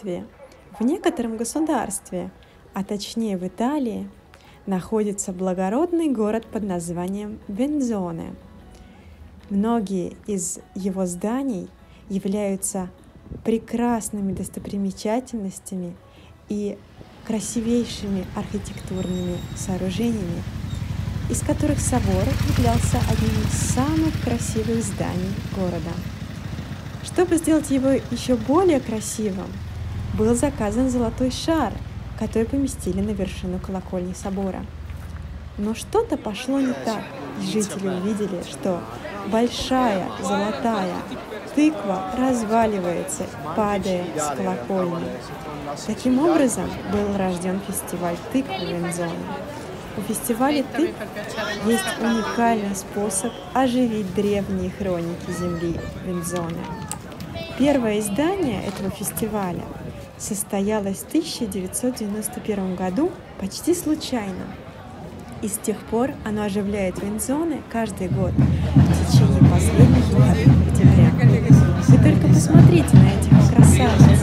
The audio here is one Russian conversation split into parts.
государстве, в некотором государстве, а точнее в Италии, находится благородный город под названием Вензоне. Многие из его зданий являются прекрасными достопримечательностями и красивейшими архитектурными сооружениями, из которых собор являлся одним из самых красивых зданий города. Чтобы сделать его еще более красивым, был заказан золотой шар, который поместили на вершину колокольни собора. Но что-то пошло не так, и жители увидели, что большая золотая тыква разваливается, падая с колокольни. Таким образом был рожден фестиваль тыквы в Вензоне. У фестиваля тыкв есть уникальный способ оживить древние хроники земли Вензоны. Первое издание этого фестиваля состоялось в 1991 году почти случайно. И с тех пор оно оживляет Вензоны каждый год в течение последних выходных октября. Вы только посмотрите на этих красавиц.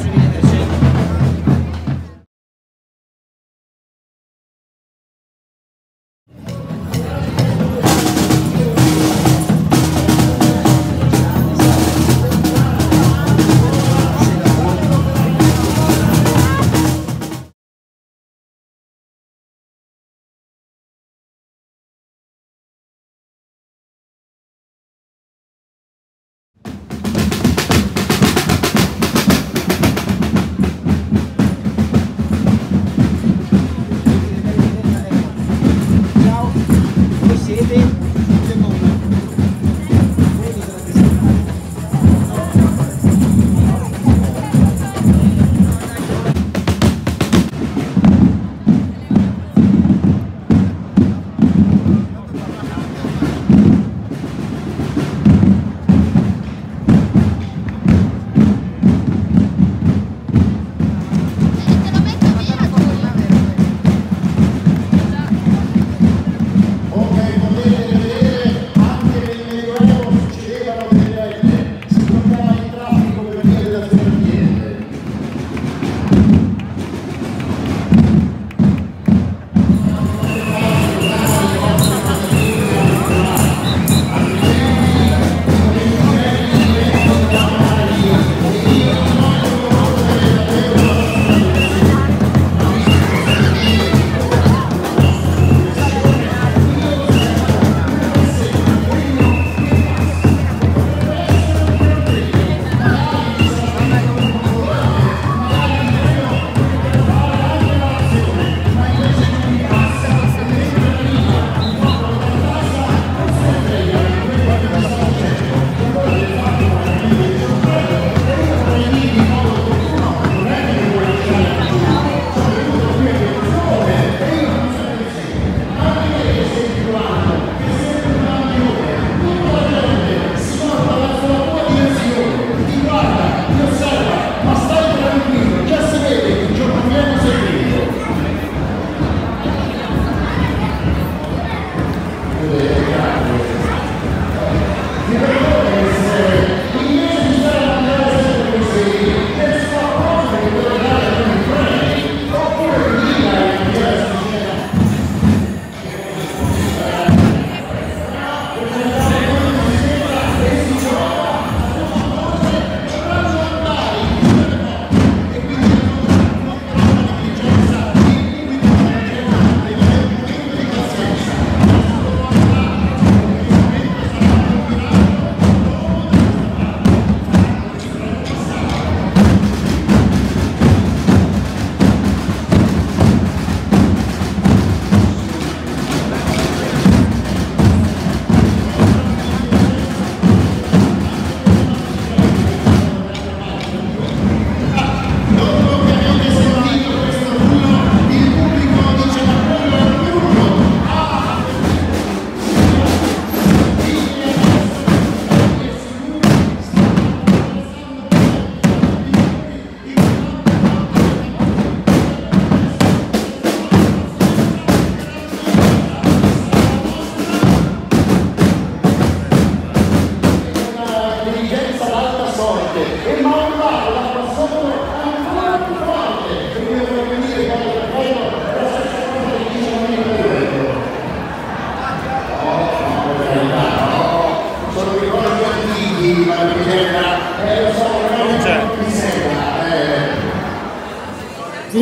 Yes.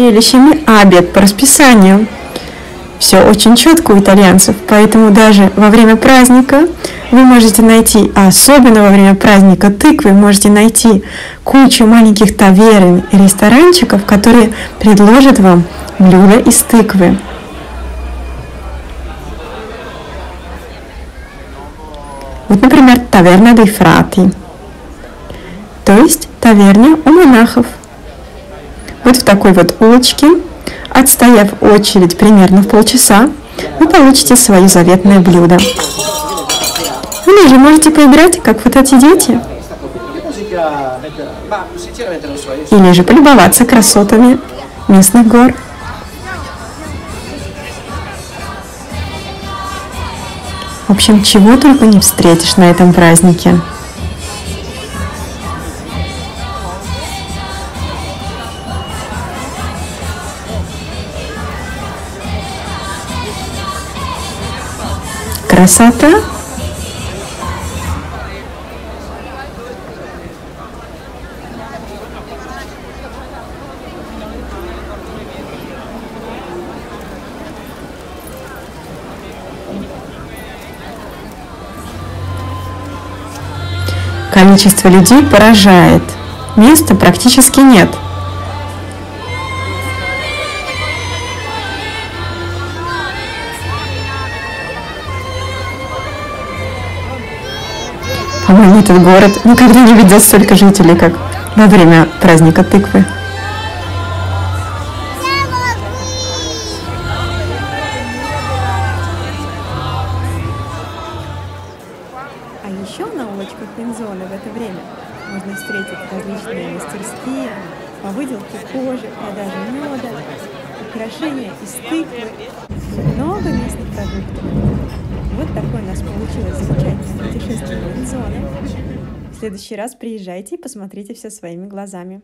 Зрелищами обед по расписанию. Все очень четко у итальянцев, поэтому даже во время праздника вы можете найти, а особенно во время праздника тыквы, можете найти кучу маленьких таверн и ресторанчиков, которые предложат вам блюда из тыквы. Вот, например, таверна дей фрати, то есть таверня у монахов. Вот в такой вот улочке, отстояв очередь примерно в полчаса, вы получите свое заветное блюдо. Или же можете поиграть, как вот эти дети. Или же полюбоваться красотами местных гор. В общем, чего только не встретишь на этом празднике. Красота Количество людей поражает. Места практически нет. По-моему, этот город никогда не видел столько жителей, как во время праздника тыквы. А еще на улочках Пензоны в это время можно встретить различные мастерские по выделке кожи, продаже меда, украшения из тыквы, много местных продуктов. Вот такое у нас получилось замечательное путешествие в Пензоны. В следующий раз приезжайте и посмотрите все своими глазами.